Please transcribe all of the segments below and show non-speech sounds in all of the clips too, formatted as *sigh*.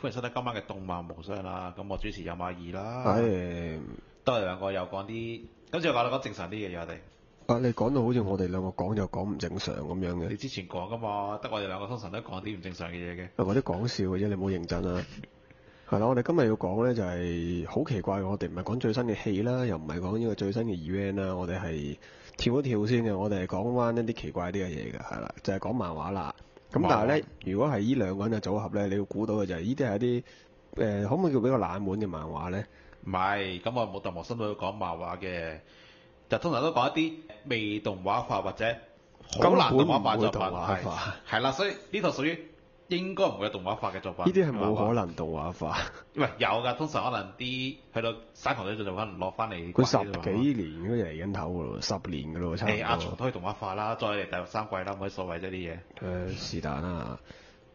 歡迎收睇今晚嘅動漫無雙啦。咁我主持有馬二啦，唉，都係兩個又講啲，今次我講到講正常啲嘅嘢，我哋啊你講到好似我哋兩個講又講唔正常咁樣嘅，你之前講噶嘛，得我哋兩個通常都講啲唔正常嘅嘢嘅。啊或者講笑嘅啫，你唔好認真啊。*laughs* 係啦，我哋今日要講咧就係好奇怪，我哋唔係講最新嘅戲啦，又唔係講呢個最新嘅 event 啦，我哋係跳一跳先嘅，我哋係講翻一啲奇怪啲嘅嘢嘅，係啦，就係講漫畫啦。咁但係咧，如果係呢兩個人嘅組合咧，你要估到嘅就係呢啲係一啲誒，可唔可以叫比較冷門嘅漫畫咧？唔係，咁我冇特莫心都要講漫畫嘅，就通常都講一啲未動畫化或者好難動畫化作品，根本唔會動畫係。化係啦，所以呢套屬於應該唔會有動畫化嘅作品。呢啲係冇可能。能動畫化。喂，有㗎，通常可能啲去到山頭呢度就可能落翻嚟。佢十幾年嗰嚟緊頭噶咯，十年噶咯，差誒，阿唔多。松推動畫化啦，再嚟第三季啦，冇乜所謂啫啲嘢。誒是但啦。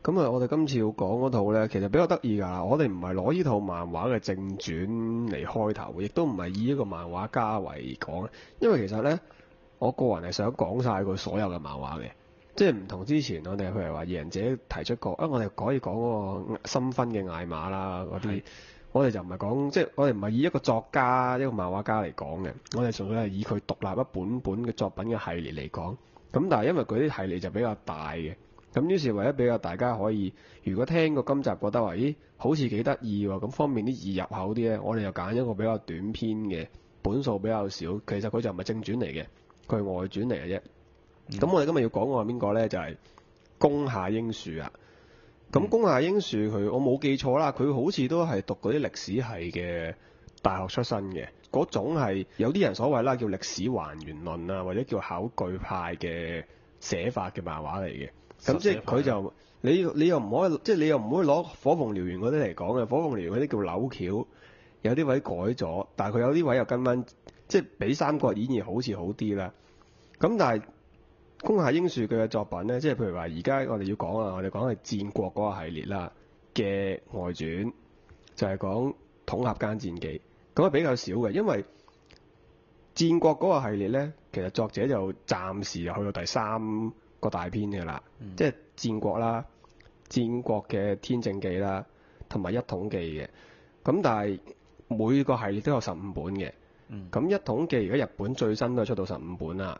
咁啊，我哋今次要講嗰套咧，其實比較得意㗎。我哋唔係攞呢套漫畫嘅正傳嚟開頭，亦都唔係以一個漫畫家為講，因為其實咧，我個人係想講晒佢所有嘅漫畫嘅，即係唔同之前我哋譬如話贏者提出過，啊我哋可以講嗰個新婚嘅艾瑪啦嗰啲。我哋就唔係講，即係我哋唔係以一個作家、一個漫畫家嚟講嘅，我哋純粹係以佢獨立一本本嘅作品嘅系列嚟講。咁但係因為佢啲系列就比較大嘅，咁於是為咗比較大家可以，如果聽過今集覺得話，咦好似幾得意喎，咁方便啲易入口啲咧，我哋就揀一個比較短篇嘅，本數比較少，其實佢就唔係正傳嚟嘅，佢係外傳嚟嘅啫。咁、我哋今日要講嘅係邊個咧？就係、宮下英樹啊。咁嗯宮下英樹佢，我冇記錯啦，佢好似都係讀嗰啲歷史系嘅大學出身嘅，嗰種係有啲人所謂啦叫歷史還原論啊，或者叫考據派嘅寫法嘅漫畫嚟嘅。咁即係佢就你你又唔可以，即係你又唔可以攞火鳳燎原嗰啲嚟講嘅，火鳳燎原嗰啲叫扭橋，有啲位改咗，但係佢有啲位又跟翻，即係比《三國演義》好似好啲啦。咁但係宮下英樹佢嘅作品咧，即係譬如話而家我哋要講啊，我哋講係戰國嗰個系列啦嘅外傳，就係講統合間戰記，咁啊比較少嘅，因為戰國嗰個系列咧，其實作者就暫時就去到第三個大篇嘅啦，嗯即係戰國啦、戰國嘅天正記啦，同埋一統記嘅。咁但係每個系列都有十五本嘅。嗯咁一統記而家日本最新都係出到十五本啦。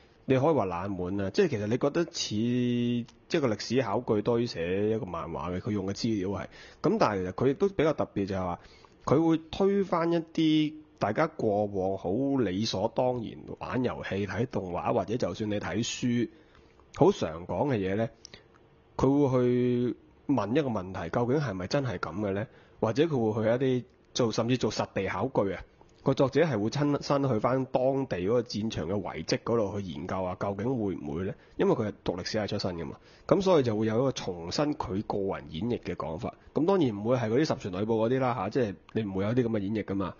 你可以話冷門啊，即係其實你覺得似即係個歷史考據多於寫一個漫畫嘅，佢用嘅資料係咁，但係其實佢亦都比較特別就係話，佢會推翻一啲大家過往好理所當然玩遊戲、睇動畫或者就算你睇書好常講嘅嘢呢，佢會去問一個問題，究竟係咪真係咁嘅呢？或者佢會去一啲做甚至做實地考據啊？個作者係會親身去翻當地嗰個戰場嘅遺跡嗰度去研究啊，究竟會唔會呢？因為佢係讀歷史系出身噶嘛，咁所以就會有一個重新佢個人演繹嘅講法。咁當然唔會係嗰啲十全女報嗰啲啦嚇，即係你唔會有啲咁嘅演繹噶嘛。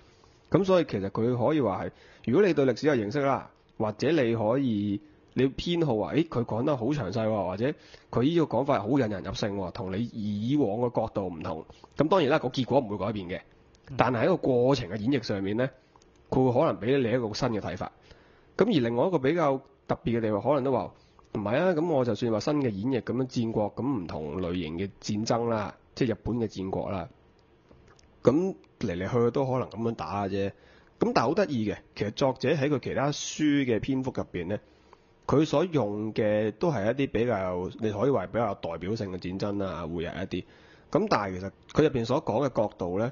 咁所以其實佢可以話係，如果你對歷史有認識啦，或者你可以你偏好話，誒佢講得好詳細喎，或者佢呢個講法好引人入勝喎，同你以往嘅角度唔同。咁當然啦，個結果唔會改變嘅。但係喺個過程嘅演繹上面呢，佢會可能俾你一個新嘅睇法。咁而另外一個比較特別嘅地方，可能都話唔係啊。咁我就算話新嘅演繹咁樣戰國咁唔同類型嘅戰爭啦，即係日本嘅戰國啦。咁嚟嚟去去都可能咁樣打嘅啫。咁但係好得意嘅，其實作者喺佢其他書嘅篇幅入邊呢，佢所用嘅都係一啲比較你可以話比較代表性嘅戰爭啦，會有一啲。咁但係其實佢入邊所講嘅角度呢。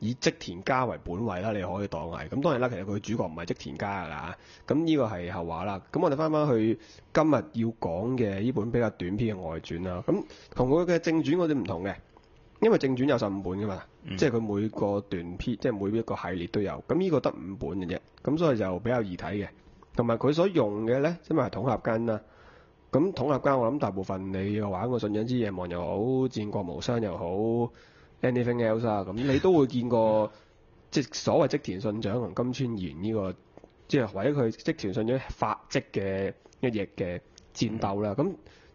以織田家為本位啦，你可以當係咁。當然啦，其實佢主角唔係織田家㗎啦，咁呢個係後話啦。咁我哋翻返去今日要講嘅呢本比較短篇嘅外傳啦。咁同佢嘅正傳嗰啲唔同嘅，因為正傳有十五本噶嘛，嗯即係佢每個段篇，即係每一個系列都有。咁呢個得五本嘅啫，咁所以就比較易睇嘅。同埋佢所用嘅咧，因為係統合間啦。咁統合間我諗大部分你有玩過《信仰之夜望》又好，《戰國無雙》又好，anything else 啊，咁你都會見過即係所謂織田信長同金川賢呢、個，即係或者佢織田信長發跡嘅一役嘅戰鬥啦。咁、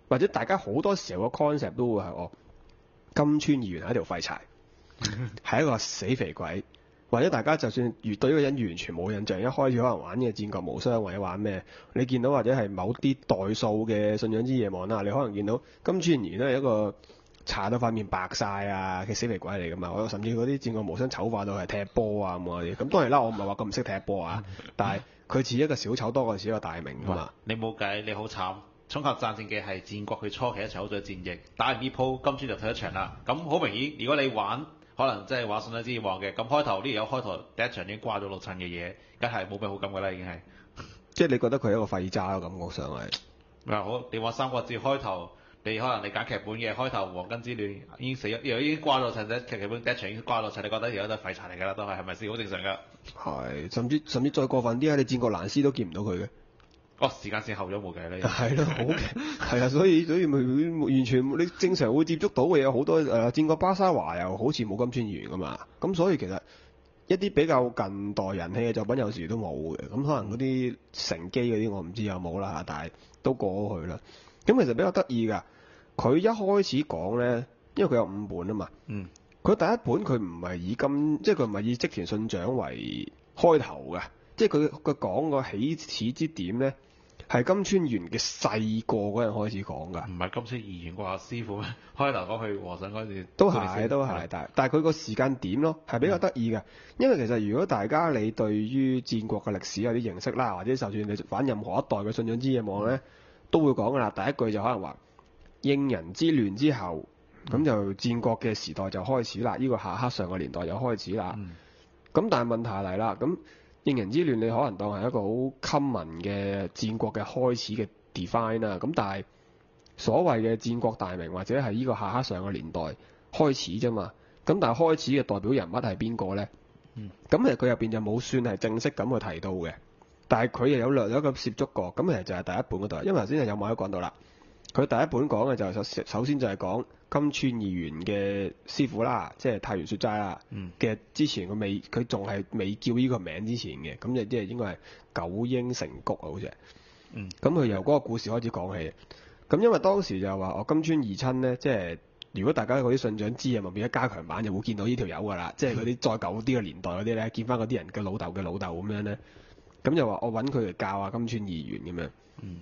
或者大家好多時候個 concept 都會係哦，金川議員係一條廢柴，*laughs* 係一個死肥鬼，或者大家就算越對呢個人完全冇印象，一開始可能玩嘅戰國無雙或者玩咩，你見到或者係某啲代數嘅信仰之夜望啦，你可能見到金川議員都係一個搽到塊面白晒啊佢死肥鬼嚟噶嘛，我甚至嗰啲戰國無雙醜化到係踢波啊咁嗰啲，咁當然啦，我唔係話咁唔識踢波啊，但係佢似一個小丑多過似一個大名噶嘛。你冇計，你好慘。衝甲戰戰嘅係戰國佢初期一場好咗戰役，打完呢鋪金磚就退一場啦。咁好明顯，如果你玩可能即係玩《信得之夜望》嘅，咁開頭呢條友開頭第一場已經掛咗六襯嘅嘢，梗係冇咩好感㗎啦，已經係。即係你覺得佢係一個廢渣嘅，感覺上係。嗱好，你話《三國志》開頭，你可能你揀劇本嘅開頭黃金之戀已經死咗，又已經掛咗襯啫，劇劇本第一場已經掛咗襯，你覺得而家都係廢柴嚟㗎啦，都係係咪先？好正常㗎。係，甚至甚至再過分啲啊！你戰國蘭斯都見唔到佢嘅。哦，時間線後咗冇計啦。係咯，好嘅，*laughs* 係啊，所以所以咪完全你正常會接觸到嘅有好多誒、呃，戰國巴沙華又好似冇金川議員噶嘛，咁所以其實一啲比較近代人氣嘅作品有時都冇嘅，咁可能嗰啲乘機嗰啲我唔知有冇啦，但係都過咗去啦。咁其實比較得意㗎，佢一開始講咧，因為佢有五本啊嘛，嗯，佢第一本佢唔係以金，即係佢唔係以織田信長為開頭嘅，即係佢佢講個起始之點咧。係金川元嘅細個嗰陣開始講㗎，唔係金川議員啩師傅咩？*laughs* 開頭講去和尚嗰陣都係都係，但係但係佢個時間點咯，係比較得意嘅。因為其實如果大家你對於戰國嘅歷史有啲認識啦，或者就算你反任何一代嘅信仰之夜望咧，都會講㗎啦。第一句就可能話應人之亂之後，咁就戰國嘅時代就開始啦。呢、個下克上嘅年代就開始啦。嗯咁但係問題嚟啦，咁應人之亂你可能當係一個好 common 嘅戰國嘅開始嘅 define 啦。咁但係所謂嘅戰國大名或者係呢個下克上嘅年代開始啫嘛。咁但係開始嘅代表人物係邊個呢？嗯咁其實佢入邊就冇算係正式咁去提到嘅，但係佢又有略略咁涉足過。咁其實就係第一本嗰度，因為頭先係有冇都講到啦。佢第一本講嘅就係首首先就係講金川義元嘅師傅啦，即係太原雪齋啦。嗯嘅之前佢未佢仲係未叫呢個名之前嘅，咁就即係應該係九英成谷啊，好似係。嗯咁佢由嗰個故事開始講起。咁因為當時就話我金川義親咧，即係如果大家嗰啲信長知啊，咪變咗加強版就會見到呢條友噶啦，即係嗰啲再舊啲嘅年代嗰啲咧，見翻嗰啲人嘅老豆嘅老豆咁樣咧，咁就話我揾佢嚟教啊金川義元咁樣。嗯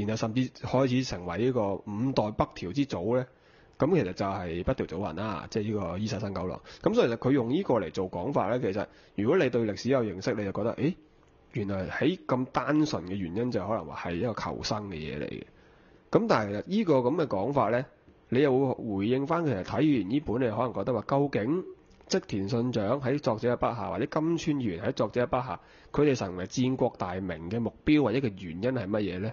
然後甚至開始成為呢個五代北條之祖呢。咁其實就係北條早雲啦，即係呢個伊勢新九郎。咁所以其實佢用呢個嚟做講法呢，其實如果你對歷史有認識，你就覺得，誒原來喺咁單純嘅原因就可能話係一個求生嘅嘢嚟嘅。咁但係呢個咁嘅講法呢，你又會回應翻其實睇完呢本，你可能覺得話，究竟織田信長喺作者嘅筆下，或者金川元喺作者嘅筆下，佢哋成為戰國大名嘅目標或者嘅原因係乜嘢呢？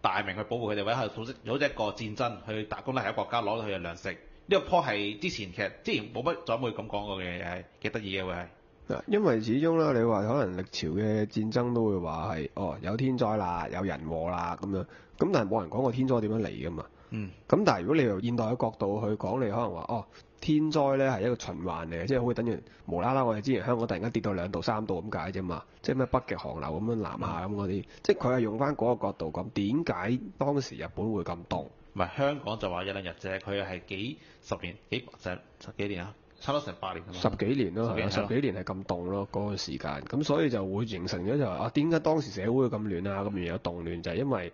大明去保護佢哋，或者係組織組織一個戰爭去打攻咧係一個國家攞到佢嘅糧食。呢、個 point 係之前其實之前冇乜再冇咁講過嘅嘢係幾得意嘅會係。嗱，因為始終啦，你話可能歷朝嘅戰爭都會話係哦有天災啦，有人禍啦咁樣，咁但係冇人講過天災點樣嚟噶嘛。嗯。咁但係如果你由現代嘅角度去講，你可能話哦天災咧係一個循環嚟嘅，即係好似等於無啦啦我哋之前香港突然間跌到兩度三度咁解啫嘛，即係咩北極寒流咁樣南下咁嗰啲，即係佢係用翻嗰個角度講點解當時日本會咁凍。唔係香港就話一兩日啫，佢係幾十年幾成十幾年啊，差唔多成八年十幾年咯，係啊，十幾年係咁凍咯，嗰、個時間，咁所以就會形成咗就係、啊，點解當時社會會咁亂啊？咁而有動亂就係、因為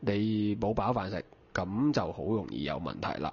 你冇飽飯食，咁就好容易有問題啦。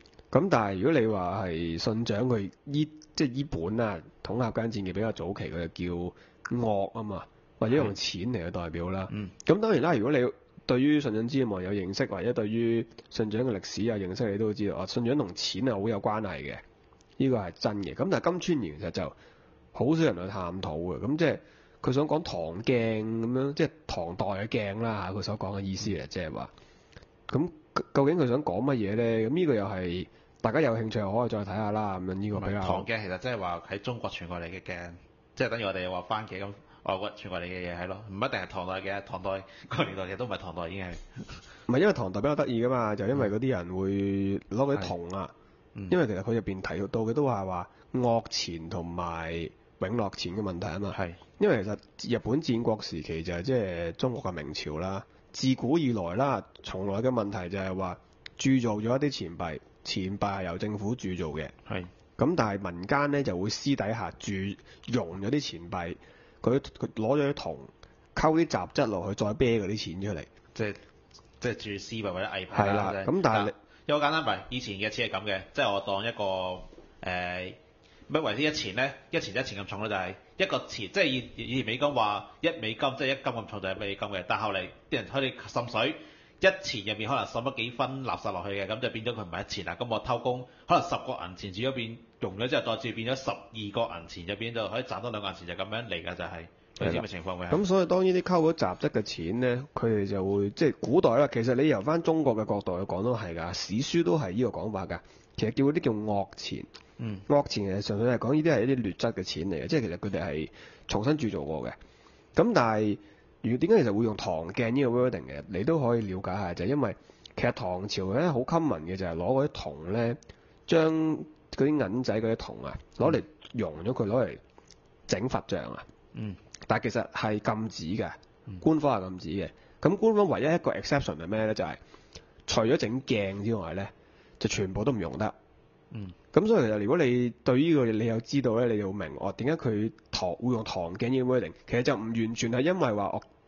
咁但係如果你話係信長佢依即係依本啊《統合間戰記》比較早期，佢就叫惡啊嘛，或者用錢嚟去代表啦。嗯咁當然啦，如果你對於信長之望有認識，或者對於信長嘅歷史有認識，你都會知道，啊信長同錢係好有關係嘅，呢個係真嘅。咁但係金川源其實就好少人去探討嘅，咁即係佢想講唐鏡咁樣，即係唐代嘅鏡啦嚇，佢所講嘅意思嚟，即係話，咁究竟佢想講乜嘢咧？咁呢個又係大家有興趣可以再睇下啦。咁樣呢個比較唐鏡其實即係話喺中國傳過嚟嘅鏡，即係等於我哋話番茄咁外國傳過嚟嘅嘢係咯，唔一定係唐代嘅，唐代嗰個年代嘅都唔係唐代已經係。唔係因為唐代比較得意噶嘛，就因為嗰啲人會攞嗰啲銅啊，嗯因為其實佢入邊提到嘅都係話惡錢同埋永樂錢嘅問題啊嘛。係因為其實日本戰國時期就係即係中國嘅明朝啦，自古以來啦，從來嘅問題就係話鑄造咗一啲錢幣，錢幣係由政府鑄造嘅。係咁但係民間咧就會私底下鑄溶咗啲錢幣，佢佢攞咗啲銅，溝啲雜質落去，再啤嗰啲錢出嚟。即係即係注絲幣或者偽牌係啦咁但係你有好簡單幣，以前嘅錢係咁嘅，即係我當一個誒乜為之一錢咧？一錢一錢咁重咧，就係一個錢，即係以以前美金話一美金即係一金咁重就係美金嘅，但後嚟啲人開始滲水。一錢入面可能十咗幾分垃圾落去嘅，咁就變咗佢唔係一錢啦。咁我偷工，可能十個銀錢轉咗變用咗之後，再轉變咗十二個銀錢入邊就可以賺多兩個銀錢，就咁樣嚟㗎，就係有啲咁嘅情況會係。咁所以當呢啲溝咗雜質嘅錢咧，佢哋就會即係古代啦。其實你由翻中國嘅角度去講都係㗎，史書都係呢個講法㗎。其實叫嗰啲叫惡錢，嗯惡錢其實純粹係講呢啲係一啲劣質嘅錢嚟嘅，即係其實佢哋係重新鑄造過嘅。咁但係如點解其實會用唐鏡呢個 wording 嘅？你都可以了解下，就係因為其實唐朝咧好 common 嘅就係攞嗰啲銅咧，將嗰啲銀仔嗰啲銅啊攞嚟溶咗佢，攞嚟整佛像啊。嗯但係其實係禁止嘅嗯，官方係禁止嘅。咁官方唯一一個 exception 係咩咧？就係、除咗整鏡之外咧，就全部都唔用得。嗯咁所以其實如果你對呢個你有知道咧，你就明哦點解佢唐會用唐鏡呢個 wording，其實就唔完全係因為話哦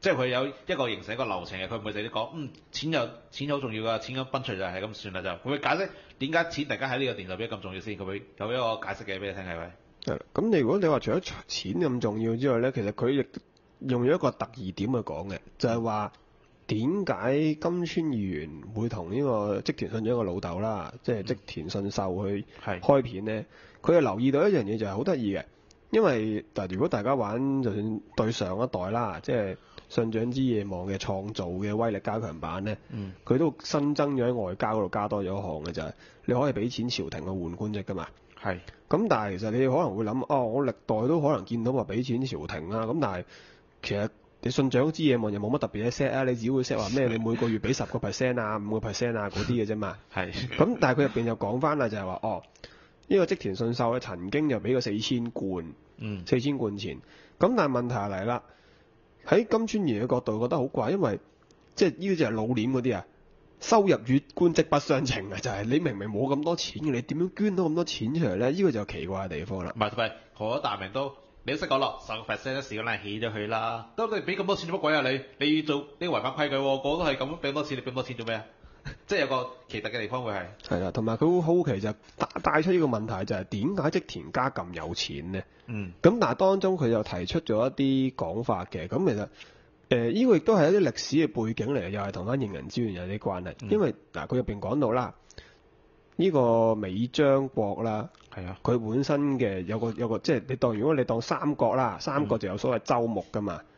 即係佢有一個形成一個流程嘅，佢唔會直接講，嗯，錢又錢好重要㗎，錢咁奔除就係咁算啦就，佢會解釋點解錢突然間喺呢個年代變得咁重要先，佢會有一個解釋嘅俾你聽係咪？係，咁你如果你話除咗錢咁重要之外咧，其實佢亦用咗一個特異點去講嘅，就係話點解金川議員會同呢個織田信長個老豆啦，即係織田信秀去係開片咧？佢又留意到一樣嘢就係好得意嘅，因為嗱，如果大家玩就算對上一代啦，即係信長之夜望嘅創造嘅威力加強版呢，嗯佢都新增咗喺外交嗰度加多咗一項嘅就係、你可以俾錢朝廷去換官職噶嘛。係咁但係其實你可能會諗，哦，我歷代都可能見到話俾錢朝廷啦，咁但係其實你信長之嘢望又冇乜特別嘅 set 啊，你只會 set 話咩？你每個月俾十個 percent 啊，五個 percent 啊嗰啲嘅啫嘛。係咁但係佢入邊又講翻啦，就係話哦，呢、個織田信秀咧曾經就俾過四千貫，嗯四千貫錢。咁但係問題係嚟啦，喺金川爷嘅角度覺得好怪，因為即係呢個就係老臉嗰啲啊。收入與官職不相稱啊！就係、你明明冇咁多錢嘅，你點樣捐到咁多錢出嚟咧？呢、個就奇怪嘅地方啦。唔係同埋好大明都你都識講落十個 percent 都少啦起咗佢啦，都你俾咁多錢做乜鬼啊你？你要做呢個違法規矩喎，個個都係咁俾多錢，你俾多錢做咩啊？*laughs* 即係有個奇特嘅地方會係係啦，同埋佢好好奇就帶帶出呢個問題就係點解織田家咁有錢呢？嗯咁但係當中佢又提出咗一啲講法嘅，咁其實誒呢、個亦都係一啲歷史嘅背景嚟嘅，又係同翻應人資源有啲關係。嗯因為嗱佢入邊講到啦，呢、個美張國啦，係啊佢本身嘅有個有個即係你當如果你當三國啦，三國就有所謂州目噶嘛。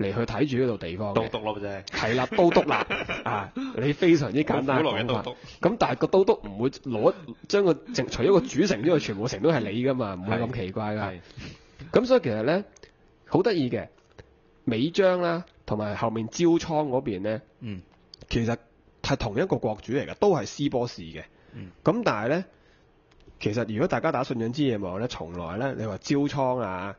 嚟去睇住呢度地方都嘅。督咯啫，係啦，都督啦 *laughs* 啊！你非常之簡單嘅好耐嘅講法。咁但係個都督唔會攞將個淨除咗個主城之外，全部城都係你噶嘛，唔會咁奇怪㗎。咁所以其實咧好得意嘅尾張啦，同埋後面招倉嗰邊咧，嗯其實係同一個國主嚟嘅，都係斯波氏嘅。嗯咁但係咧，其實如果大家打信仰之夜望咧，從來咧你話招倉啊，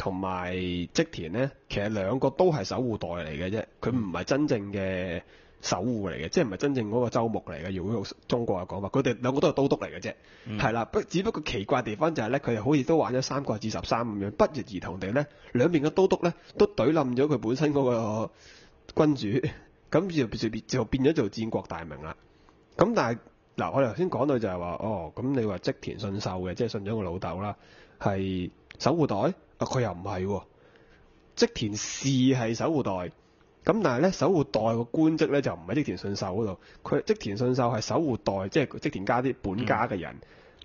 同埋織田咧，其實兩個都係守護代嚟嘅啫，佢唔係真正嘅守護嚟嘅，即係唔係真正嗰個州目嚟嘅。如果用中國嘅講法，佢哋兩個都係都督嚟嘅啫。嗯係啦，不只不過奇怪地方就係咧，佢哋好似都玩咗三國至十三咁樣，不約而同地咧，兩邊嘅都督咧都懟冧咗佢本身嗰個君主，咁就就變就變咗做戰國大名啦。咁但係嗱，我哋頭先講到就係話，哦，咁你話織田信秀嘅，即係信咗個老豆啦，係守護代，啊佢又唔係喎，織田氏係守護代，咁但係咧守護代個官職咧就唔喺織田信秀嗰度，佢織田信秀係守護代，即係織田家啲本家嘅人，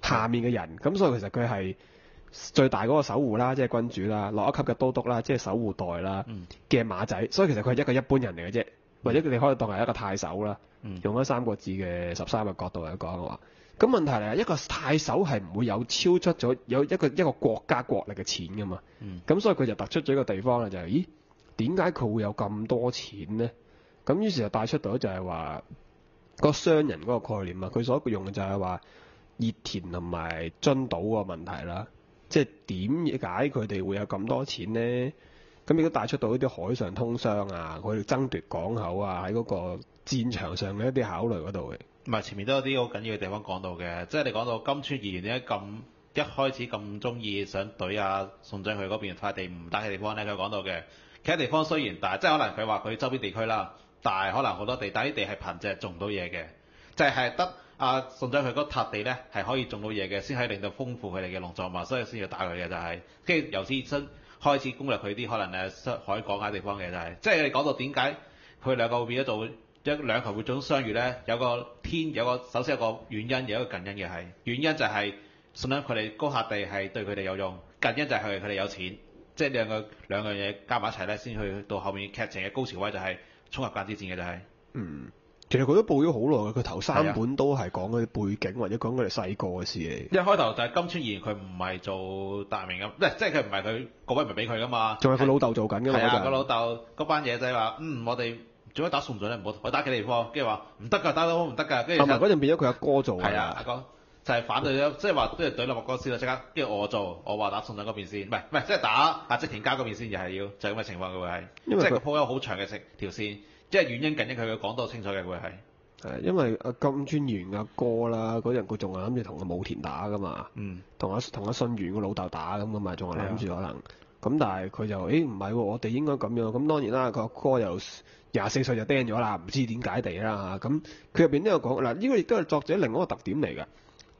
下面嘅人，咁所以其實佢係最大嗰個守護啦，即係君主啦，落一級嘅都督啦，即係守護代啦嗯。嘅馬仔，所以其實佢係一個一般人嚟嘅啫，或者你可以當係一個太守啦。嗯。用咗三個字嘅十三個角度嚟講嘅話，咁問題嚟係一個太守係唔會有超出咗有一個一個國家國力嘅錢噶嘛，嗯咁所以佢就突出咗一個地方啦，就係、咦點解佢會有咁多錢呢？咁於是就帶出到就係話個商人嗰個概念啊，佢所用嘅就係話熱田同埋津島個問題啦，即係點解佢哋會有咁多錢呢？咁亦都帶出到一啲海上通商啊，佢哋爭奪港口啊，喺嗰個戰場上嘅一啲考慮嗰度嘅。唔係前面都有啲好緊要嘅地方講到嘅，即係你講到金川議員點解咁一開始咁中意想懟啊宋章佢嗰邊塊地唔打嘅地方咧？佢講到嘅其他地方雖然大，即係可能佢話佢周邊地區啦，但係可能好多地，但係啲地係貧瘠，種唔到嘢嘅，就係得啊宋章佢嗰笪地咧係可以種到嘢嘅，先可以令到豐富佢哋嘅農作物，所以先要打佢嘅就係、跟住由此身開始攻略佢啲可能誒海港啊地方嘅就係、即係你講到點解佢兩個會變咗做？一兩球會種相遇咧，有個天有個首先有個原因，有一個近因嘅係原因就係信諗佢哋高客地係對佢哋有用，近因就係佢佢哋有錢，即係兩個兩樣嘢加埋一齊咧，先去到後面劇情嘅高潮位就係衝入間之戰嘅就係、嗯，其實佢都報咗好耐嘅，佢頭三啊本都係講佢啲背景或者講佢哋細個嘅事嚟。一開頭就係金川議員佢唔係做大明咁，即係佢唔係佢個位唔係俾佢噶嘛，仲係佢老豆做緊嘅嘛係啊，嗰陣個老豆嗰班嘢仔話，嗯，我哋做乜打送咗咧？唔好我打幾地方，跟住話唔得㗎，打到唔得㗎，跟住同埋嗰陣變咗佢阿哥做係啊，啊阿，哥就係反對咗，即係話都係對立莫哥先啦，即刻跟住我做，我話打送咗嗰邊先，唔係唔係，即係打阿織田家嗰邊先，又係要就係咁嘅情況佢會係，因為佢即係個鋪咗好長嘅條條線，即係遠因近因佢佢講到清楚嘅會係，係因為阿金川元阿哥啦，嗰陣佢仲係諗住同阿武田打噶嘛，嗯，同阿同阿信元個老豆打咁噶嘛，仲係諗住可能。咁但係佢就誒唔係喎，我哋應該咁樣。咁當然啦，佢阿哥又廿四歲就釘咗啦，唔知點解地啦嚇。咁佢入邊都有講嗱，呢個亦都係作者另外一個特點嚟嘅，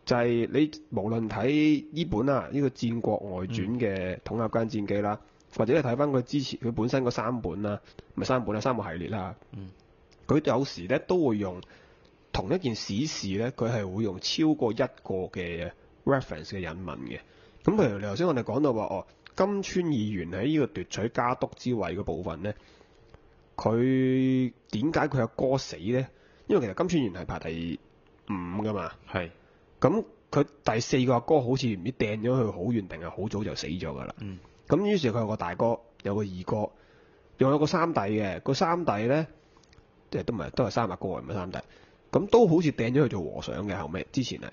就係、你無論睇呢本啊，呢、個《戰國外傳》嘅統合間戰記啦，或者你睇翻佢之前佢本身嗰三本啦，唔係三本啦，三個系列啦。嗯佢有時咧都會用同一件史事咧，佢係會用超過一個嘅 reference 嘅引文嘅。咁譬如你頭先我哋講到話，哦，金川議員喺呢個奪取家督之位嘅部分咧，佢點解佢阿哥死咧？因為其實金川議員係排第五噶嘛。係，咁佢第四個阿哥好似唔知掟咗佢好遠定係好早就死咗㗎啦。嗯咁於是佢有個大哥，有個二哥，又有個三弟嘅。個三弟咧，即係都唔係都係三阿哥，唔係三弟。咁都好似掟咗去做和尚嘅後尾，之前係。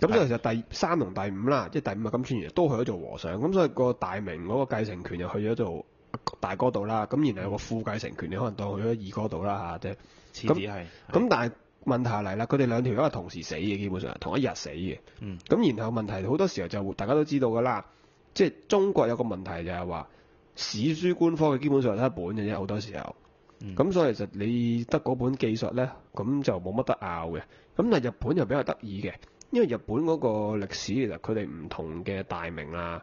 咁所以其實第三同第五啦，即係第五啊金川元都去咗做和尚。咁所以個大明嗰個繼承權又去咗做大哥度啦。咁然後有個副繼承權，你可能當佢咗二哥度啦嚇，即係。次子係，咁但係問題嚟啦，佢哋兩條友係同時死嘅，基本上係同一日死嘅。嗯咁然後問題好多時候就大家都知道㗎啦，即係中國有個問題就係話史書官方嘅基本上係得一本嘅啫，好多時候。嗯咁、所以其實你得嗰本技術咧，咁就冇乜得拗嘅。咁但係日本就比較得意嘅，因為日本嗰個歷史其實佢哋唔同嘅大名啊，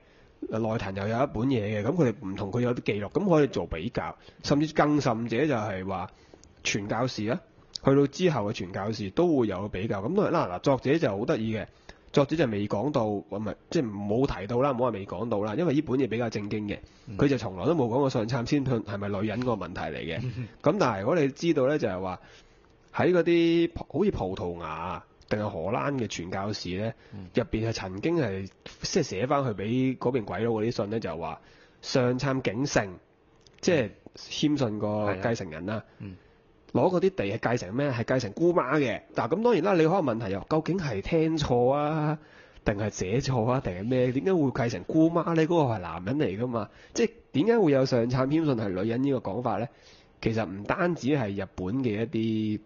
內藤又有一本嘢嘅，咁佢哋唔同佢有啲記錄，咁可以做比較，甚至更甚者就係話傳教士啊，去到之後嘅傳教士都會有比較，咁當然啦嗱，作者就好得意嘅。作者就未講到，唔係即係冇提到啦，唔好話未講到啦，因為呢本嘢比較正經嘅，佢、就從來都冇講過上杉先信係咪女人個問題嚟嘅。咁但係如果你知道咧，就係話喺嗰啲好似葡萄牙定係荷蘭嘅傳教士咧，入邊係曾經係即係寫翻去俾嗰邊鬼佬嗰啲信咧，就話上杉景勝，即係謙信個繼承人啦。嗯攞嗰啲地係繼承咩？係繼承姑媽嘅。嗱咁當然啦，你可能問題又究竟係聽錯啊，定係寫錯啊，定係咩？點解會繼承姑媽呢？嗰、個係男人嚟噶嘛？即係點解會有上杉謙信係女人呢個講法咧？其實唔單止係日本嘅一啲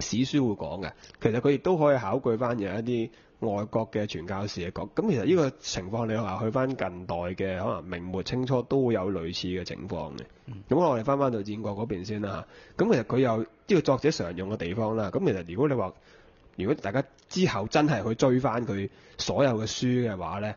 史書會講嘅，其實佢亦都可以考據翻有一啲外國嘅傳教士嘅講。咁其實呢個情況你話去翻近代嘅可能明末清初都會有類似嘅情況嘅。咁、我哋翻翻到戰國嗰邊先啦嚇。咁其實佢有呢個作者常用嘅地方啦。咁其實如果你話，如果大家之後真係去追翻佢所有嘅書嘅話咧，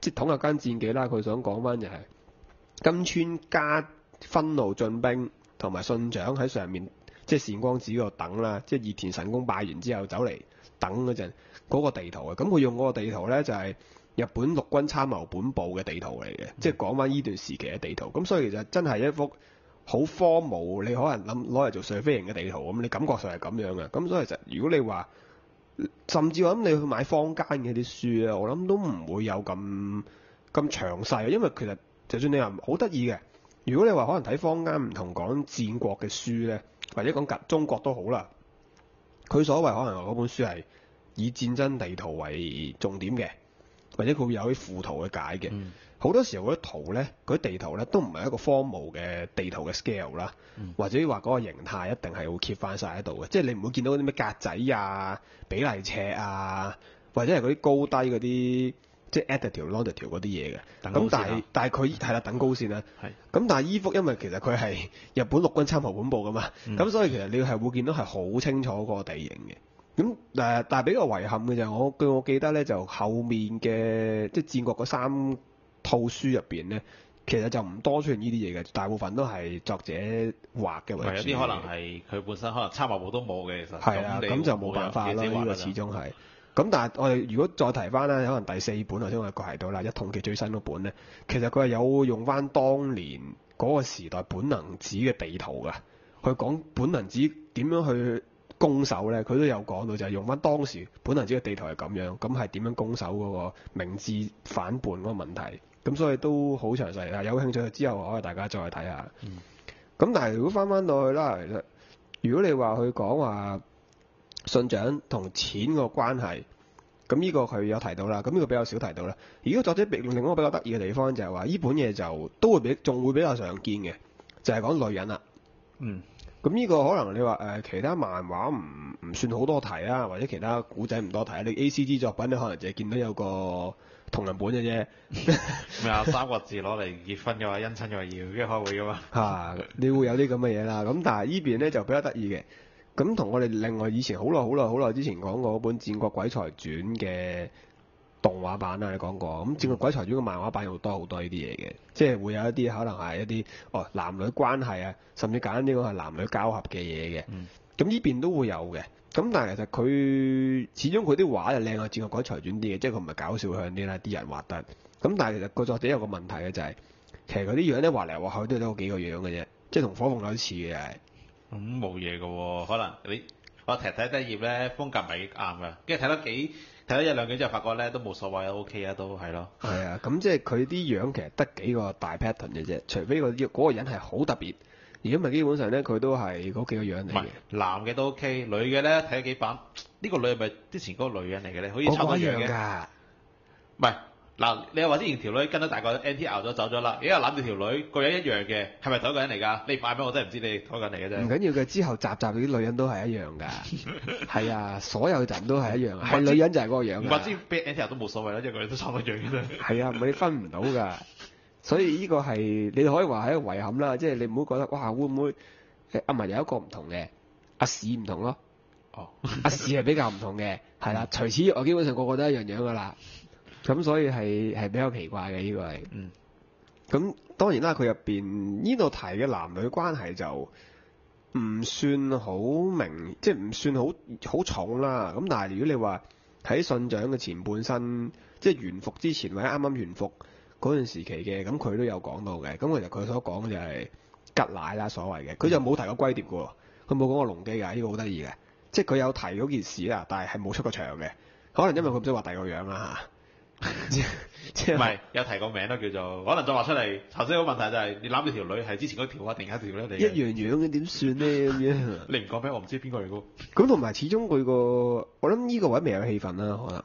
即係統合間戰記啦，佢想講翻就係金川家分路進兵同埋信長喺上面，即係善光寺嗰度等啦，即係熱田神功拜完之後走嚟等嗰陣嗰個地圖嘅。咁佢用嗰個地圖咧就係、日本陸軍參謀本部嘅地圖嚟嘅，即係講翻呢段時期嘅地圖。咁所以其實真係一幅好荒謬，你可能諗攞嚟做水飛型嘅地圖，咁你感覺上係咁樣嘅。咁所以其實如果你話，甚至我諗你去買坊間嘅啲書咧，我諗都唔會有咁咁詳細，因為其實就算你話好得意嘅，如果你話可能睇坊間唔同講戰國嘅書咧，或者講近中國都好啦，佢所謂可能嗰本書係以戰爭地圖為重點嘅，或者佢會有啲附圖去解嘅。好多時候嗰啲圖咧，嗰啲地圖咧都唔係一個荒蕪嘅地圖嘅 scale 啦，嗯或者話嗰個形態一定係會 keep 翻晒喺度嘅，即係你唔會見到嗰啲咩格仔啊、比例尺啊，或者係嗰啲高低嗰啲即係 attitude、longitude 嗰啲嘢嘅。咁但係但係佢係啦，等高線啦。係咁但係依幅因為其實佢係日本陸軍參謀本部噶嘛，咁、嗯所以其實你係會見到係好清楚個地形嘅。咁誒，但係比較遺憾嘅就係我據我記得咧，就後面嘅即係戰國嗰三套書入邊咧，其實就唔多出現呢啲嘢嘅，大部分都係作者畫嘅為主。有啲可能係佢本身可能參謀部都冇嘅，其實係啦，咁就冇辦法啦，呢個始終係。咁但係我哋如果再提翻咧，可能第四本頭先我哋提到啦，一統嘅最新嗰本咧，其實佢係有用翻當年嗰個時代本能寺嘅地圖㗎，佢講本能寺點樣去攻守咧，佢都有講到，就係用翻當時本能寺嘅地圖係咁樣，咁係點樣攻守嗰個明治反叛嗰個問題，咁所以都好詳細啊！有興趣之後可以大家再睇下。嗯咁但係如果翻翻到去啦，其實如果你話佢講話信長同錢個關係，咁呢個佢有提到啦，咁呢個比較少提到啦。而家作者另另一個比較得意嘅地方就係話，呢本嘢就都會比仲會比較常見嘅，就係、講女人啦。嗯咁呢個可能你話誒、呃其他漫畫唔唔算好多題啊，或者其他古仔唔多題啊，你 A C G 作品你可能就係見到有個同人本嘅啫。咩啊？三個字攞嚟結婚嘅話，姻親嘅話要，跟住開會噶嘛。*laughs* 嚇、你會有啲咁嘅嘢啦。咁但係呢邊咧就比較得意嘅。咁同我哋另外以前好耐好耐好耐之前講過嗰本《戰國鬼才傳》嘅動畫版啦，你講過。咁《戰國鬼才傳》嘅漫畫版又多好多呢啲嘢嘅，即係會有一啲可能係一啲哦男女關係啊，甚至簡單啲講係男女交合嘅嘢嘅。嗯咁呢邊都會有嘅。咁但係其實佢始終佢啲畫就靚啊《戰國鬼才轉》啲嘅，即係佢唔係搞笑向啲啦，啲人畫得。咁但係其實個作者有個問題嘅就係、其實佢啲樣咧畫嚟畫去都係得嗰幾個樣嘅啫，即係同火鳳有似嘅係。咁冇嘢嘅喎，可能你我睇睇第一頁咧風格唔係啱嘅，跟住睇得幾睇咗一兩句之後，發覺咧都冇所謂，O K 啊，都係咯。係啊，咁即係佢啲樣其實得幾個大 pattern 嘅啫，除非個嗰個人係好特別，如果唔係基本上咧佢都係嗰幾個樣嚟嘅。男嘅都 O K，女嘅咧睇咗幾版，呢、個女係咪之前嗰個女人嚟嘅咧？好似差唔多樣嘅。㗎，唔係嗱，你又話之前條女跟咗大個 N T 熬咗走咗啦，而家攬住條女個樣一樣嘅，係咪同一個人嚟㗎？你唔嗌俾我真係唔知你同一個人嚟嘅啫唔啫。緊要嘅。之後集集啲女人都係一樣㗎，*laughs* 係啊，所有人都係一樣，係女人就係嗰個樣唔怪之㗎。俾 N T 熬都冇所謂啦，因為佢哋都差唔多樣嘅啫。係啊，唔係你分唔到㗎。所以呢個係你可以話係一個遺憾啦，即係你唔好覺得哇會唔會誒阿文有一個唔同嘅，阿史唔同咯。哦，阿士係比較唔同嘅，*laughs* 係啦。除此我基本上個個都一樣樣噶啦。咁所以係係比較奇怪嘅呢、個係。嗯。咁當然啦，佢入邊呢度提嘅男女關係就唔算好明，即係唔算好好重啦。咁但係如果你話喺信長嘅前半生，即係元服之前或者啱啱元服嗰段時期嘅，咁佢都有講到嘅。咁其實佢所講嘅就係吉奶啦，所謂嘅，佢就冇提過龜蝶嘅喎，佢冇講過龍基㗎，呢、個好得意嘅。即係佢有提嗰件事啦，但係係冇出過場嘅，可能因為佢唔識畫第二個樣啦嚇。即即唔係有提個名都叫做，可能再畫出嚟。頭先個問題就係、你攬住條女係之前嗰條啊，定係一條咧？一樣樣嘅點算咧咁樣？*laughs* 你唔講俾我唔知邊個嚟嘅。咁同埋始終佢個，我諗呢個位未有氣氛啦，可能。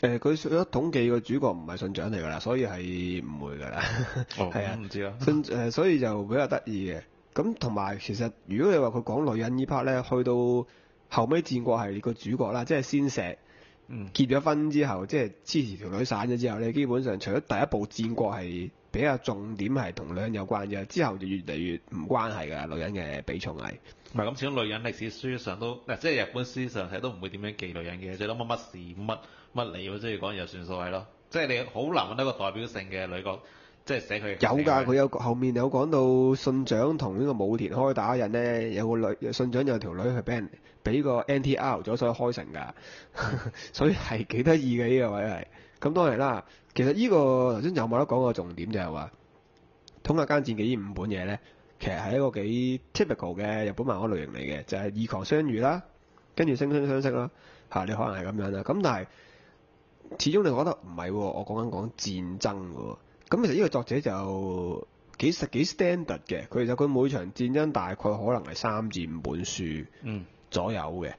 誒，佢上咗統計個主角唔係信長嚟㗎啦，所以係唔會㗎啦。哦，*laughs* 係啊唔知啦。信誒，所以就比較得意嘅。咁同埋其實，如果你話佢講女人呢 part 咧，去到後尾戰國系列個主角啦，即係先石嗯，結咗婚之後，即係支持條女散咗之後咧，基本上除咗第一部戰國係比較重點係同女人有關啫，之後就越嚟越唔關係㗎，女人嘅比重係。唔係咁，始終女人歷史書上都，嗱即係日本書上睇都唔會點樣記女人嘅，最多乜乜事乜乜你要，即係講又算數係咯。即係你好難揾到個代表性嘅女角，即係寫佢有㗎，佢有後面有講到信長同呢個武田開打嗰陣咧，有個女信長有條女係俾人俾個 NTR 咗，所以開成㗎，所以係幾得意嘅呢個位係。咁當然啦，其實呢、個頭先有冇得講個重點就係話，統下間戰記呢五本嘢咧，其實係一個幾 typical 嘅日本漫畫類型嚟嘅，就係、二狂相遇啦，跟住惺惺相惜啦，嚇你可能係咁樣啦。咁但係始終你覺得唔係喎，我講緊講戰爭嘅喎。咁其實呢個作者就幾實幾 standard 嘅，佢其實佢每場戰爭大概可能係三至五本書嗯左右嘅。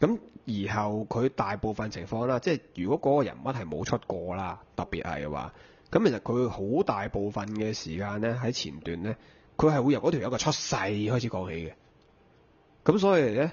咁而後佢大部分情況啦，即係如果嗰個人物係冇出過啦，特別係嘅話，咁其實佢好大部分嘅時間咧喺前段咧，佢係會由嗰條友嘅出世開始講起嘅。咁所以咧，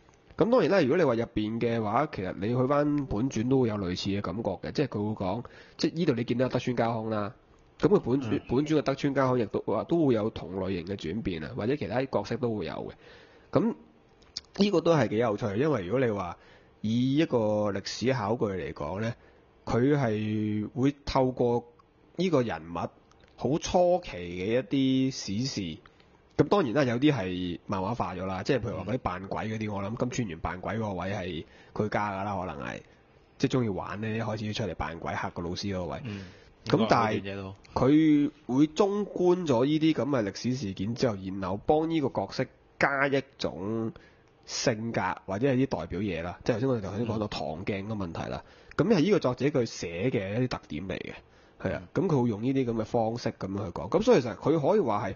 咁當然啦，如果你話入邊嘅話，其實你去翻本傳都會有類似嘅感覺嘅，即係佢會講，即係呢度你見到有德川家康啦，咁佢本傳、嗯本傳嘅德川家康亦都話都會有同類型嘅轉變啊，或者其他角色都會有嘅。咁呢個都係幾有趣，因為如果你話以一個歷史考據嚟講呢，佢係會透過呢個人物好初期嘅一啲史事。咁當然啦，有啲係漫畫化咗啦，即係譬如話嗰啲扮鬼嗰啲，我諗金川元扮鬼嗰個位係佢加㗎啦，可能係即係中意玩咧，一開始出嚟扮鬼嚇個老師嗰個位。嗯，咁但係佢會中觀咗呢啲咁嘅歷史事件之後，然後幫呢個角色加一種性格或者係啲代表嘢啦，即係頭先我哋頭先講到唐鏡嘅問題啦。咁係呢個作者佢寫嘅一啲特點嚟嘅，係啊。咁佢會用呢啲咁嘅方式咁樣去講。咁所以其實佢可以話係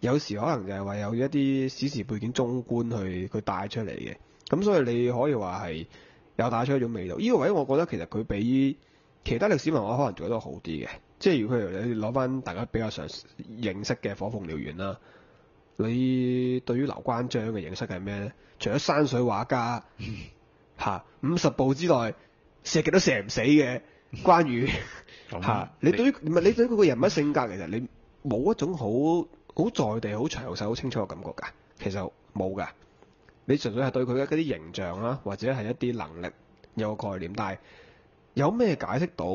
有時可能就係話有一啲史事背景中觀去佢帶出嚟嘅，咁所以你可以話係有帶出一種味道。呢、個位我覺得其實佢比其他歷史文化可能做得好啲嘅，即係如果佢你攞翻大家比較常認識嘅火鳳燎原啦，你對於劉關張嘅認識係咩咧？除咗山水畫家 *laughs* 嚇五十步之內射極都射唔死嘅關羽咁嚇，你對於唔係你對於佢個人物性格其實你冇一種好好在地、好詳細、好清楚嘅感覺㗎，其實冇㗎。你純粹係對佢嘅嗰啲形象啦，或者係一啲能力有個概念，但係有咩解釋到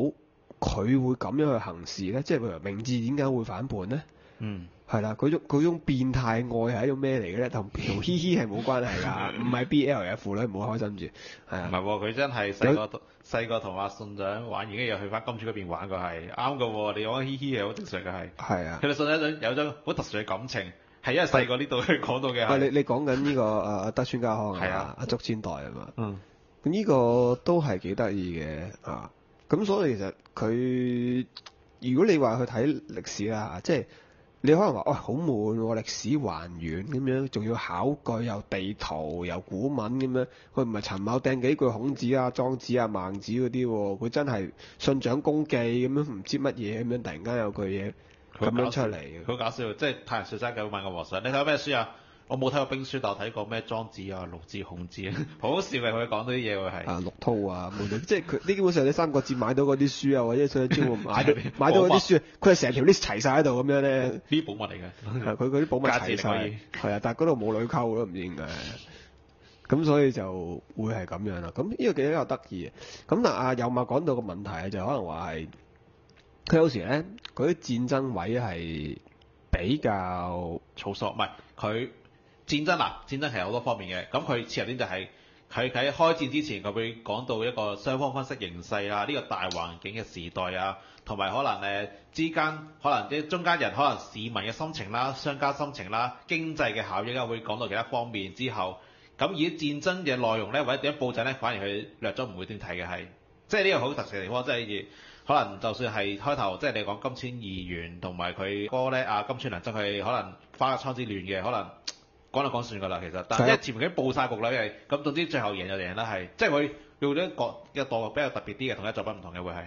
佢會咁樣去行事呢？即係譬如明智點解會反叛呢？嗯係啦，嗰種嗰種變態愛係一種咩嚟嘅咧？同 *laughs* 同嘻嘻係冇關係㗎，*laughs* 唔係 BL 嘅婦女唔好開心住，係啊，唔係喎，佢真係細個細個同阿信長玩，而家又去翻金主嗰邊玩過係啱嘅喎。你講嘻嘻係好正常嘅係，係啊。佢哋信長有種好特殊嘅感情，係因為細個呢度佢講到嘅。你你講緊呢個誒德川家康係係啊竹千代係嘛？嗯咁呢個都係幾得意嘅啊！咁所以其實佢如果你話去睇歷史啦，即係你可能話，喂、好悶喎，歷史還原咁樣，仲要考據又地圖又古文咁樣，佢唔係陳茂掟幾句孔子啊、莊子啊、孟子嗰啲喎，佢真係信長公記咁樣，唔知乜嘢咁樣，突然間有句嘢咁樣出嚟嘅。好搞笑，即係太陽雪山九萬個和尚。你睇咩書啊？我冇睇過兵書，但我睇過咩莊子啊、陸子、孔子啊，好 *laughs* 好笑嘅。佢講到啲嘢喎係。啊，陸韜啊，即係佢，呢基本上你三國志買到嗰啲書啊，或者上專門買到 *laughs* 買到嗰啲書，佢係成條 list 齊晒喺度咁樣咧，呢啲寶物嚟嘅。係佢嗰啲寶物齊晒，可以係啊，但係嗰度冇女溝咯，唔知點解。咁所以就會係咁樣啦。咁呢個幾比較得意嘅。咁嗱，阿有馬講到個問題就可能話係佢有時咧，佢啲戰爭位係比較草索唔係佢戰爭嗱，戰爭係有好多方面嘅。咁佢切入點就係佢喺開戰之前，佢會講到一個雙方分析形勢啊，呢、個大環境嘅時代啊，同埋可能誒、之間可能啲中間人可能市民嘅心情啦、商家心情啦、經濟嘅效益啊，會講到其他方面之後，咁而戰爭嘅內容咧，或者點樣佈陣咧，反而佢略咗唔會點睇嘅係，即係呢個好特殊嘅地方，即係可能就算係開頭即係你講金川議員同埋佢哥咧，啊金川良真佢可能花倉之亂嘅，可能。講就講算㗎啦，其實，但係前面已經報晒局啦，因為咁總之最後贏就贏啦，係，即係佢用咗一個一個比較特別啲嘅，同一作品唔同嘅會係，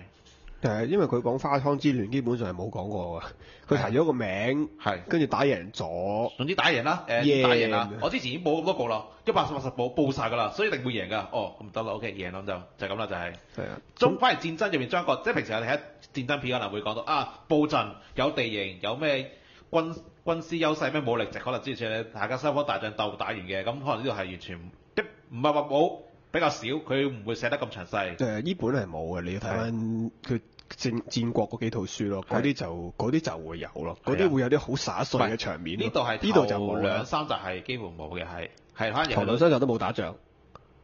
誒，因為佢講花倉之亂基本上係冇講過㗎，佢提咗個名，係，跟住打贏咗，總之打贏啦，誒、贏打贏啦，我之前已經報咁多局啦，一百八十部報晒㗎啦，所以一定會贏㗎，哦，咁得啦，OK，贏啦咁就就係咁啦，就係、係啊，中反而戰爭入面將一個，即係平時我哋喺戰爭片可能會講到啊，佈陣有地形，有咩軍軍師優勢，咩武力值，可能之前咧大家雙方大戰鬥打完嘅，咁可能呢度係完全唔即唔係話冇，比較少，佢唔會寫得咁詳細。誒呢本係冇嘅，你要睇翻佢戰戰國嗰幾套書咯，嗰啲就嗰啲就會有咯，嗰啲會有啲好灑碎嘅場面咯。呢度係呢度就冇啦。兩三集係幾乎冇嘅，係係反而係頭兩三集都冇打仗，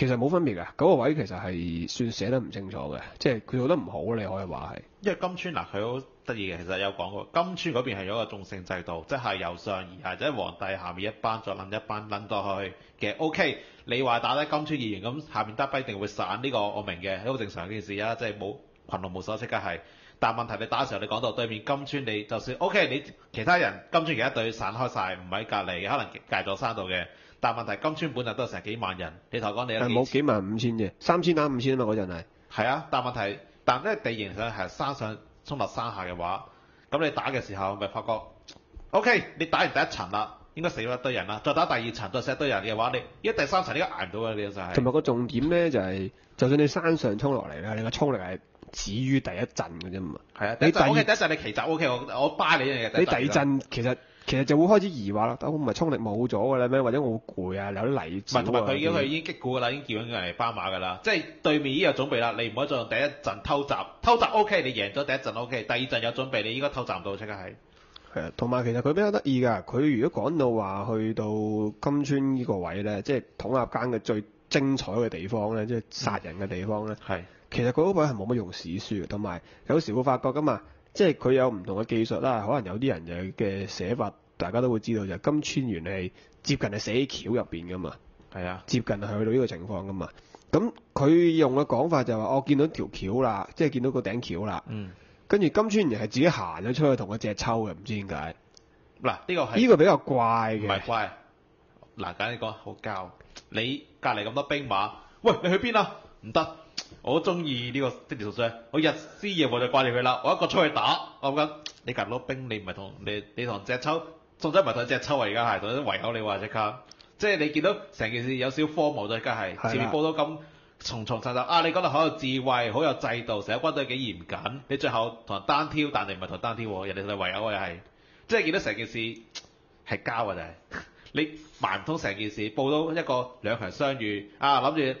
其實冇分別嘅。嗰、個位其實係算寫得唔清楚嘅，即係佢做得唔好，你可以話係。因為金川嗱佢好得意嘅，其實有講過，金川嗰邊係有一個種姓制度，即係由上而下，即係皇帝下面一班再撚一班撚到去嘅。OK，你話打低金川議員咁，下面得不一定會散，呢、個我明嘅，好正常嘅件事啊，即係冇群龍無首，即刻係。但問題你打嘅時候，你講到對面金川，你就算 OK，你其他人金川其他隊散開晒，唔喺隔離，可能隔咗山度嘅。但問題金村本陣都係成幾萬人，你頭講你有冇幾萬五千啫，三千打五千啊嘛嗰陣係。係啊，但問題，但咧地形上係山上衝落山下嘅話，咁你打嘅時候咪發覺，OK，你打完第一層啦，應該死咗一堆人啦，再打第二層再死一堆人嘅話，你依家第三層應該捱唔到嘅，你就係、同埋個重點咧就係、就算你山上衝落嚟咧，你個衝力係止於第一陣嘅啫嘛。係啊，你第一陣第一陣你奇襲 OK，我我巴你嘅嘢。你第二陣其實其實就會開始疑惑啦，我唔係衝力冇咗㗎啦咩？或者我好攰啊，有啲泥唔係，同埋佢已經佢啲已經擊鼓㗎啦，已經叫緊人嚟斑馬㗎啦。即係對面已經有準備啦，你唔可以再用第一陣偷襲，偷襲 OK，你贏咗第一陣 OK，第二陣有準備，你應該偷襲唔到，即刻係。係啊，同埋其實佢比較得意㗎。佢如果講到話去到金川呢個位咧，即係統合間嘅最精彩嘅地方咧，即係殺人嘅地方咧。係。其實佢嗰位係冇乜用史書嘅，同埋有時會發覺㗎嘛，即係佢有唔同嘅技術啦。可能有啲人就嘅寫法，大家都會知道就係金川原係接近係寫喺橋入邊噶嘛，係啊。接近係去到呢個情況噶嘛。咁佢用嘅講法就係話，我見到條橋啦，即係見到個頂橋啦，嗯。跟住金川原係自己行咗出去同佢隻抽嘅，唔知點解。嗱，呢個係。呢個比較怪嘅。唔係怪，嗱，簡單講好教。你隔離咁多兵馬，喂，你去邊啊？唔得，我好中意呢個的士屬相，我日思夜夢就掛住佢啦。我一個出去打，我諗緊你隔離多兵，你唔係同你你同隻抽，仲真唔係同隻抽啊！而家係同啲圍口你話即刻，即係你見到成件事有少荒謬咗，而家係前面報到咁重重實實啊！你講得好有智慧，好有制度，成個軍隊幾嚴謹，你最後同人單挑，但你唔係同人單挑喎，人哋同你圍毆喎又係，即係見到成件事係交啊！就係。你埋唔通成件事，報到一個兩強相遇啊！諗住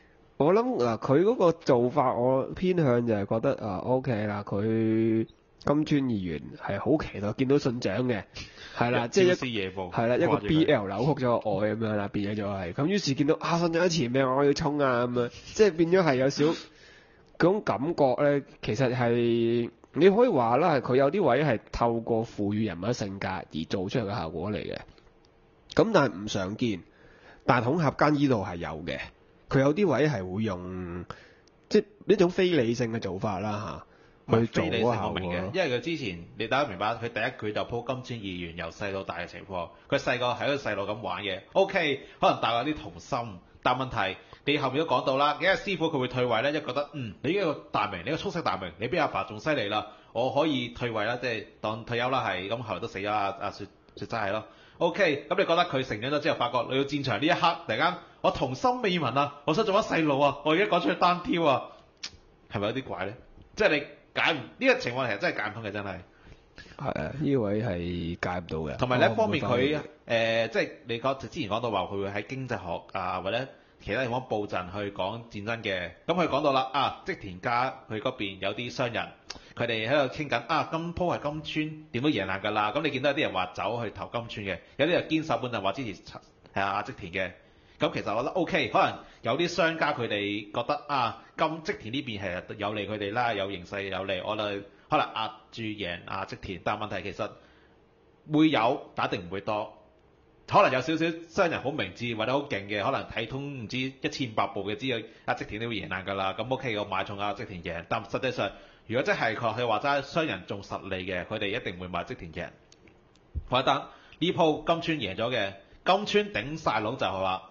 我諗嗱，佢嗰個做法我偏向就係覺得啊 OK 啦，佢金川議員係好期待見到信長嘅，係啦，即係一係啦，一個 BL 扭曲咗個愛咁樣啦，變咗咗係。咁，於是見到啊信長喺前面，我要衝啊咁樣，即係變咗係有少嗰種感覺咧，其實係你可以話啦，係佢有啲位係透過賦予人物性格而做出嚟嘅效果嚟嘅，咁但係唔常見。但係統合間依度係有嘅，佢有啲位係會用即係一種非理性嘅做法啦嚇，去做嗰個效我明嘅，因為佢之前你大家明白，佢第一句就鋪金錢議員由細到大嘅情況，佢細個係一個細路咁玩嘅，OK，可能大家有啲童心，但問題你後面都講到啦，因為師傅佢會退位咧，一覺得嗯你呢個大名，你個蓄勢大名，你比阿爸仲犀利啦，我可以退位啦，即係當退休啦係，咁後來都死咗啊阿雪雪真係咯。OK，咁你覺得佢成長咗之後，發覺你到戰場呢一刻，突然間我童心未泯啊，我想做翻細路啊，我而家講出去單挑啊，係咪有啲怪咧？即係你解唔呢、個情況其實真係解唔通嘅，真係。係啊，呢位係解唔到嘅。同埋另一方面，佢誒、即係你講之前講到話，佢會喺經濟學啊或者其他地方佈陣去講戰爭嘅。咁佢講到啦，啊，織田家佢嗰邊有啲商人，佢哋喺度傾緊啊，今鋪係金村點都贏硬㗎啦。咁你見到有啲人話走去投金村嘅，有啲人堅守本陣話支持係啊積田嘅。咁其實我覺得 OK，可能有啲商家佢哋覺得啊，金織田呢邊係有利佢哋啦，有形勢有利，我哋可能壓住贏啊積田，但問題其實會有，但一定唔會多。可能有少少商人好明智或者好勁嘅，可能睇通唔知一千五百步嘅，知道阿織田都會贏硬㗎啦。咁 OK，我買重阿積田贏。但實際上，如果真係佢佢話齋商人重實力嘅，佢哋一定會買積田贏。或者等呢鋪金川贏咗嘅，金川頂晒籠就係話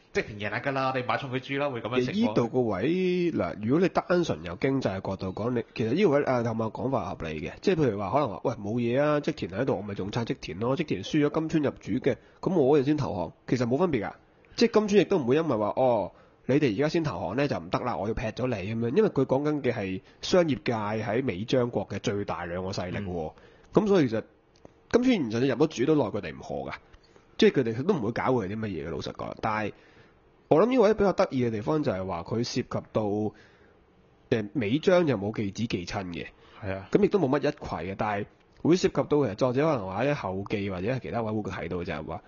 織田贏啦㗎啦，你買重佢注啦，會咁樣情況。呢度個位嗱，如果你單純由經濟角度講，你其實呢個位誒同埋講法合理嘅，即係譬如話可能話喂冇嘢啊，積田喺度，我咪仲撐積田咯，積田輸咗金川入主嘅，咁我哋先投降，其實冇分別㗎，即係金川亦都唔會因為話哦。你哋而家先投降咧就唔得啦，我要劈咗你咁樣，因為佢講緊嘅係商業界喺美張國嘅最大兩個勢力喎，咁、所以其實金川就算入咗主都奈佢哋唔何㗎，即係佢哋都唔會搞佢哋啲乜嘢嘅，老實講。但係我諗呢位比較得意嘅地方就係話佢涉及到誒、美章就冇繼子繼親嘅，係啊，咁亦都冇乜一攜嘅，但係會涉及到其實作者可能話喺後記或者係其他位會睇到就係話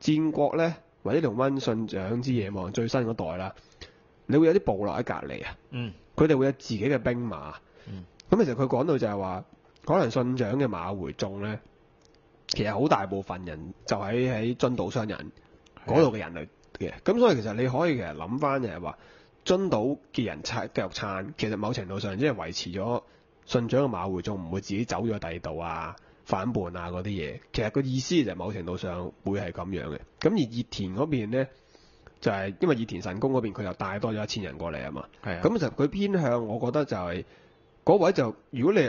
戰國咧。或者同温信長之野望最新嗰代啦，你會有啲部落喺隔離啊，嗯，佢哋會有自己嘅兵馬，嗯，咁其實佢講到就係話，可能信長嘅馬回眾咧，其實好大部分人就喺喺津島商人嗰度嘅人嚟嘅，咁所以其實你可以其實諗翻就係話，津島嘅人撐繼續撐，其實某程度上即係維持咗信長嘅馬會，仲唔會自己走咗第二度啊。反叛啊嗰啲嘢，其實個意思就係某程度上會係咁樣嘅。咁而熱田嗰邊咧，就係、因為熱田神宮嗰邊佢又帶多咗一千人過嚟啊嘛。係。咁其實佢偏向，我覺得就係、嗰位就，如果你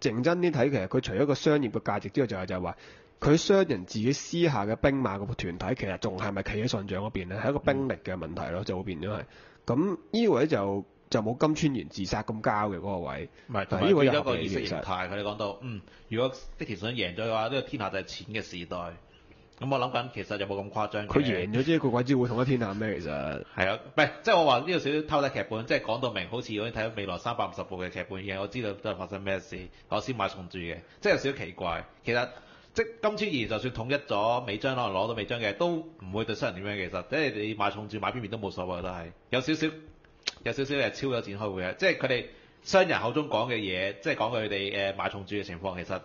認真啲睇，其實佢除咗個商業嘅價值之外，就係就係話佢商人自己私下嘅兵馬個團體，其實仲係咪企喺信長嗰邊咧？係一個兵力嘅問題咯，就會變咗係。咁呢位就。就冇金川元自殺咁交嘅嗰個位，唔係，同埋呢個變咗個又合理意識形其實態。佢哋講到，嗯，如果織田信長贏咗嘅話，呢、個天下就係錢嘅時代。咁我諗緊，其實有冇咁誇張？佢贏咗啫，佢鬼知會統一天下咩？其實係啊，唔係即係我話呢度少少偷睇劇本，即係講到明，好似我已睇咗未來三百五十部嘅劇本嘅，我知道都係發生咩事，我先買重注嘅，即係有少少奇怪。其實即金川義就算統一咗美章，可能攞到美章嘅，都唔會對商人點樣。其實即係你買重注買邊邊都冇所謂，都係有少少 *clears throat* 有少少係超咗展開會嘅，即係佢哋商人口中講嘅嘢，即係講佢哋誒買重注嘅情況，其實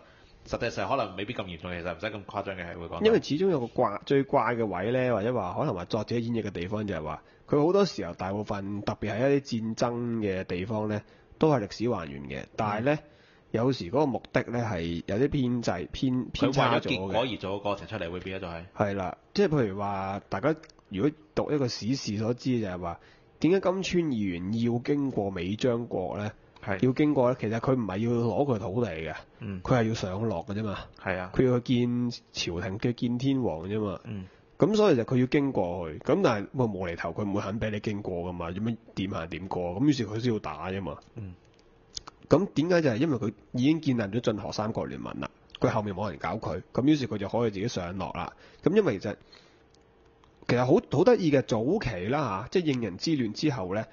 實際上可能未必咁嚴重，其實唔使咁誇張嘅係會講。因為始終有個怪最怪嘅位咧，或者話可能話作者演繹嘅地方就係話，佢好多時候大部分特別係一啲戰爭嘅地方咧，都係歷史還原嘅。但係咧，有時嗰個目的咧係有啲偏制偏偏差咗咗結果。而做個過程出嚟，會變咗就係、係啦，即係譬如話，大家如果讀一個史事所知就係話，點解金川議員要經過美張國咧？係要經過咧，其實佢唔係要攞佢土地嘅，嗯佢係要上落嘅啫嘛。係啊，佢要去見朝廷，佢見天皇啫嘛。嗯咁所以就佢要經過去，咁但係喂無厘頭，佢唔會肯俾你經過噶嘛，做咩點行點過？咁於是佢先要打啫嘛。嗯。咁點解就係因為佢已經建立咗晉河三國聯盟啦，佢後面冇人搞佢，咁於是佢就可以自己上落啦。咁因為其實其實好好得意嘅早期啦嚇，即係應人之亂之後咧，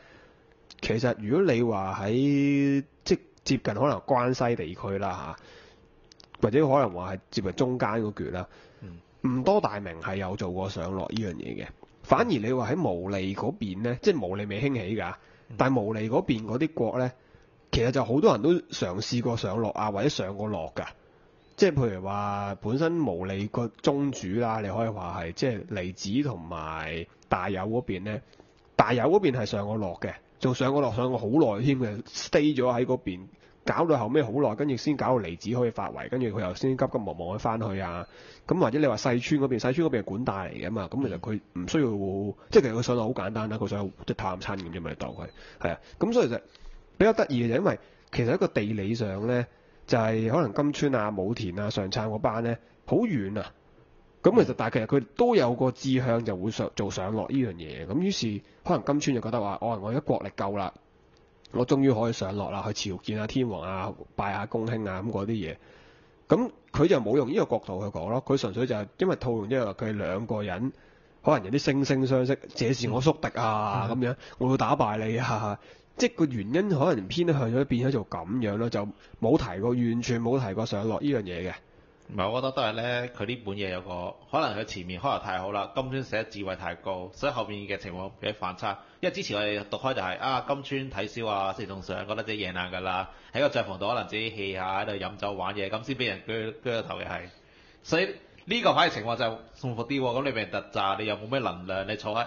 其實如果你話喺即係接近可能關西地區啦嚇，或者可能話係接近中間嗰橛啦。唔多大名係有做過上落呢樣嘢嘅，反而你話喺毛利嗰邊呢，即係毛利未興起㗎，但係毛利嗰邊嗰啲國呢，其實就好多人都嘗試過上落啊，或者上過落㗎。即係譬如話本身毛利個宗主啦，你可以話係即係離子同埋大友嗰邊呢，大友嗰邊係上過落嘅，仲上過落上過好耐添嘅，stay 咗喺嗰邊。搞到後尾好耐，跟住先搞到離子可以發圍，跟住佢又先急急忙忙去翻去啊！咁或者你話細川嗰邊，細川嗰邊係管大嚟嘅嘛，咁其實佢唔需要，即係其實佢上落好簡單啦，佢想即係探親咁啫嘛，你當佢係啊，咁所以就比較得意嘅就因為其實一個地理上咧，就係、可能金川啊、武田啊、上杉嗰班咧好遠啊，咁其實但係其實佢都有個志向就會上做上落呢樣嘢，咁於是可能金川就覺得話，哦，我而家國力夠啦。我終於可以上落啦，去朝見下天皇啊，拜下公卿啊咁嗰啲嘢。咁佢就冇用呢個角度去講咯，佢純粹就係因為套用即係話佢兩個人可能有啲惺惺相惜，這是我宿敵啊咁、樣，我要打敗你啊！即係個原因可能偏向咗變咗做咁樣咯，就冇提過完全冇提過上落呢樣嘢嘅。唔係，我覺得都係咧，佢呢本嘢有個可能佢前面開頭太好啦，金川寫得智慧太高，所以後面嘅情況有啲反差。因為之前我哋讀開就係、啊金川睇燒啊四重上，覺得自己贏硬㗎啦，喺個帳篷度可能自己 hea 下喺度飲酒玩嘢，咁先俾人鋸鋸咗頭嘅係。所以呢個反而情況就舒服啲喎，咁你俾人突炸，你又冇咩能量，你坐喺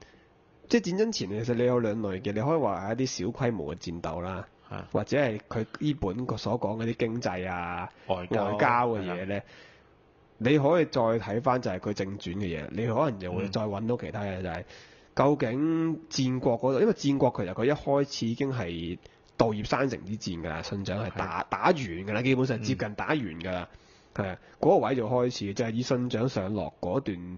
即係戰爭前其實你有兩類嘅，你可以話係一啲小規模嘅戰鬥啦，係或者係佢呢本個所講嗰啲經濟啊、外外交嘅嘢咧，你可以再睇翻就係佢正傳嘅嘢，你可能就會嗯。再揾到其他嘢，就係、究竟戰國嗰度，因為戰國其實佢一開始已經係道葉山城之戰㗎啦，信長係打打完㗎啦，基本上接近打完㗎啦。係啊，嗰、個位就開始就係、以信長上落嗰段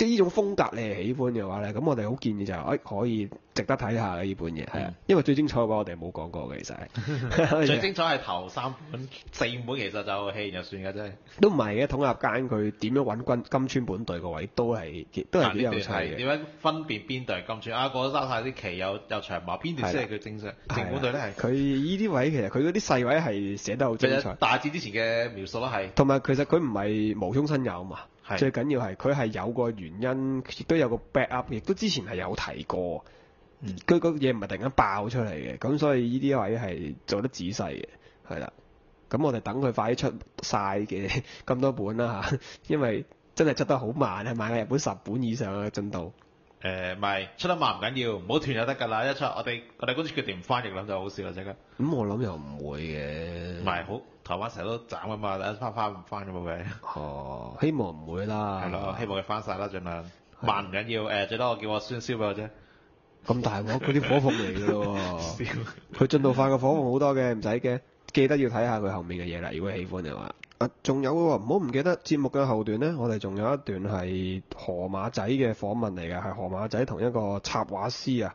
即係呢種風格你係喜歡嘅話咧，咁我哋好建議就係、誒可以值得睇下嘅呢本嘢，係啊嗯，因為最精彩嘅話我哋冇講過嘅，其實係 *laughs* 最精彩係頭三本，四本其實就戲完就算嘅啫。都唔係嘅，統合間佢點樣揾軍金川本隊個位都係都係幾有趣嘅。係點樣分辨邊隊金川啊？個個揸晒啲旗有有長矛，邊隊先係佢正常正本隊咧？係佢呢啲位其實佢嗰啲細位係寫得好精彩，大致之前嘅描述啦係同埋其實佢唔係無中生有嘛。係最緊要係佢係有個原因，亦都有個 back up，亦都之前係有提過。嗯佢個嘢唔係突然間爆出嚟嘅，咁所以呢啲位係做得仔細嘅，係啦。咁我哋等佢快啲出晒嘅 *laughs* 咁多本啦嚇，因為真係出得好慢，係買日本十本以上嘅進度。誒唔係出得慢唔緊要，唔好斷就得㗎啦。一出我哋我哋公司決定唔翻譯啦，就好笑啦，即刻。咁我諗又唔會嘅。唔係好台灣成日都斬㗎嘛，一翻翻唔翻㗎嘛佢。哦，希望唔會啦。係咯，希望佢翻晒啦，儘量慢唔緊要。誒最多我叫我孫燒俾我啫。咁大鑊嗰啲火鳳嚟嘅咯喎。*laughs* 燒佢進度快過火鳳好多嘅，唔使嘅。記得要睇下佢後面嘅嘢啦，如果喜歡嘅話。啊，仲有喎，唔好唔記得節目嘅後段呢，我哋仲有一段係河馬仔嘅訪問嚟嘅，係河馬仔同一個插畫師啊，